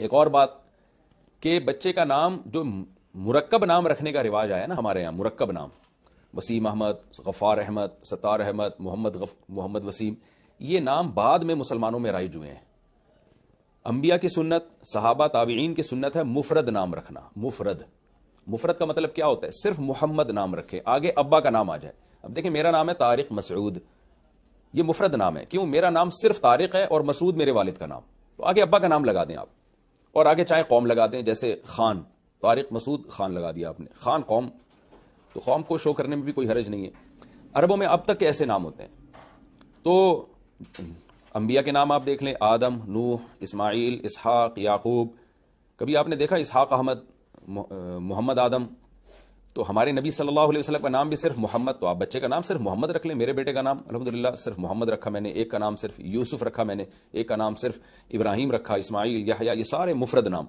एक और बात कि बच्चे का नाम, जो मुरक्कब नाम रखने का रिवाज आया ना हमारे यहाँ, मुरक्कब नाम, वसीम अहमद गफ़ार अहमद सतार अहमद, मोहम्मद मोहम्मद वसीम, ये नाम बाद में मुसलमानों में राइज हुए हैं। अंबिया की सुन्नत, सहाबा ताबीन की सुन्नत है, मुफरद नाम रखना, मुफरद। मुफरत का मतलब क्या होता है? सिर्फ़ मोहम्मद नाम रखे, आगे अब्बा का नाम आ जाए। अब देखिए, मेरा नाम है तारिक मसऊद ये मुफरद नाम है। क्यों? मेरा नाम सिर्फ़ तारिक है और मसूद मेरे वालिद का नाम। तो आगे अब्बा का नाम लगा दें आप। और आगे चाहे कौम लगा दें, जैसे खान तारिक मसूद खान लगा दिया आपने। खान कौम तो कौम को शो करने में भी कोई हरज नहीं है। अरबों में अब तक के ऐसे नाम होते हैं। तो अंबिया के नाम आप देख लें, आदम, नूह, इस्माइल, इसहाक, याकूब। कभी आपने देखा इसहाक अहमद मोहम्मद आदम? तो हमारे नबी सल्लल्लाहु अलैहि वसल्लम का नाम भी सिर्फ़ मोहम्मद तो आप बच्चे का नाम सिर्फ़ मोहम्मद रख लें, मेरे बेटे का नाम अलहमदिल्ला सिर्फ़ मोहम्मद रखा मैंने, एक का नाम सिर्फ़ यूसुफ रखा मैंने, एक का नाम सिर्फ़ इब्राहिम रखा, इस्माइल या ये सारे मुफरद नाम।